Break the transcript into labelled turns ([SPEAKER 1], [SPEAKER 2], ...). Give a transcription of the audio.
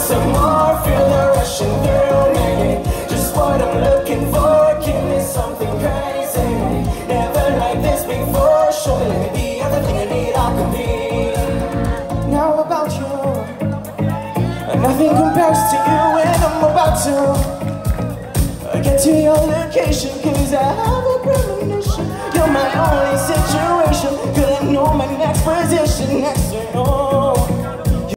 [SPEAKER 1] want some more, feel the rushing through me. Just what I'm looking for, give me something crazy. Never like this before, show me the other thing I need, I can be. Now about you, nothing compares to you when I'm about to get to your location, cause I have a premonition. You're my only situation, couldn't know my next position.